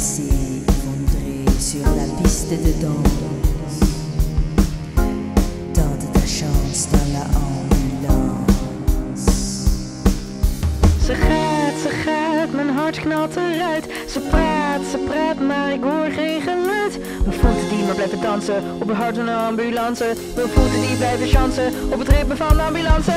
s'est sur la piste de danse. Tente ta chance dans la ambulance. Ze gaat, ze gaat, mijn hart knalt eruit. Ze praat, ze praat, maar ik hoor geen geluid. Mijn voeten die maar blijven dansen op het hart van de ambulance. Mijn voeten die blijven chansen op het ritme van de ambulance.